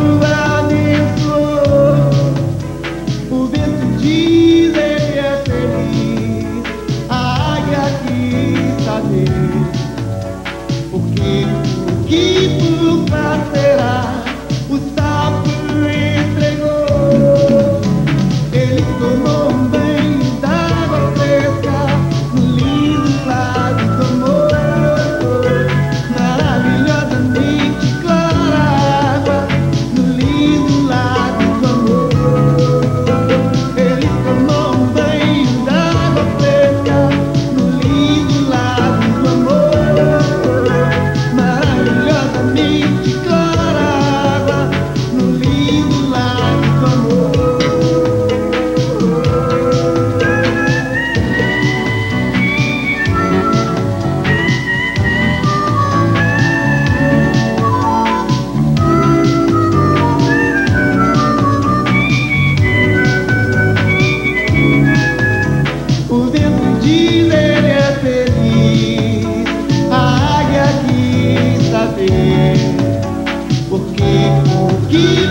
through o que